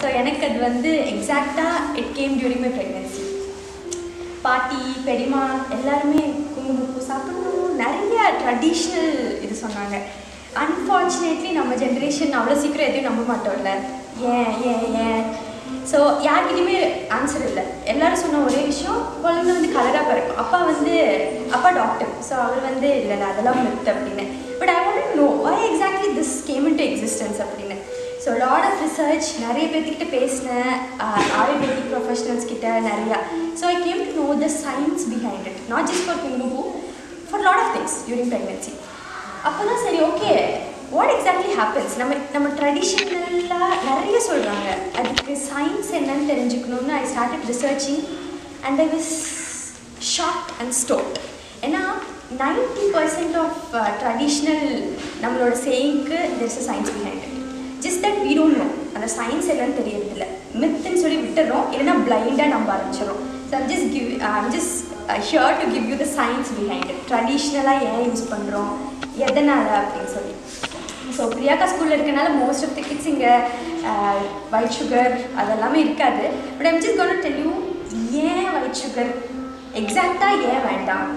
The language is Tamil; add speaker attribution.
Speaker 1: ஸோ எனக்கு அது வந்து எக்ஸாக்டாக it came during my pregnancy பாட்டி பெரியமா எல்லாருமே குங்குமப்பூ சாப்பிடணும். நிறைய ட்ரெடிஷ்னல் இது சொன்னாங்க. அன்ஃபார்ச்சுனேட்லி நம்ம ஜென்ரேஷன் அவ்வளோ சீக்கிரம் எதையும் நம்ப மாட்டோம்ல. ஏன் ஏன் ஏன்? ஸோ யார்கிட்டையுமே ஆன்சர் இல்லை. எல்லாரும் சொன்ன ஒரே விஷயம் குழந்தை வந்து கலராக பிறக்கும். அப்பா வந்து அப்பா டாக்டர் ஸோ அவர் வந்து இல்லை அதெல்லாம் மித்து அப்படின்னு. But I want know why exactly this came into existence அப்படின்னு. ஸோ லாட் ஆஃப் ரிசர்ச் நிறைய பேர்த்துக்கிட்ட பேசினேன். ஆயுர்வேதிக் ப்ரொஃபஷனல்ஸ் கிட்ட நிறையா. So I came to know the science behind it not just for குங்குமப்பூ for lot of things during pregnancy அப்போ தான் சரி ஓகே வாட் எக்ஸாக்ட்லி ஹேப்பன்ஸ் நம்ம நம்ம ட்ரெடிஷ்னலாக நிறைய சொல்கிறாங்க அதுக்கு சயின்ஸ் என்னன்னு தெரிஞ்சுக்கணும்னு I started researching and I was shocked and stoked ஏன்னா நைன்டி பர்சன்ட் ஆஃப் ட்ரெடிஷ்னல் நம்மளோட சேயிங்க்கு this a science behind it just that we don't know அந்த சயின்ஸ் என்னன்னு தெரியறதில்ல. மித்துன்னு சொல்லி விட்டுறோம். இல்லைன்னா பிளைண்டாக நம்ப ஆரம்பிச்சிடும் so I'm just give I'm just here to give you the science behind ட்ரெடிஷ்னலாக ஏன் யூஸ் பண்ணுறோம் எதனால் அப்படின்னு சொல்லி. ஸோ பிரியாக்கா ஸ்கூலில் இருக்கனால மோஸ்ட் ஆஃப் த கிட்ஸ் இங்கே ஒயிட் சுகர் அதெல்லாமே இருக்காது. But I'm just gonna tell you ஏன் ஒயிட் சுகர் எக்ஸாக்டாக ஏன் வேண்டாம்?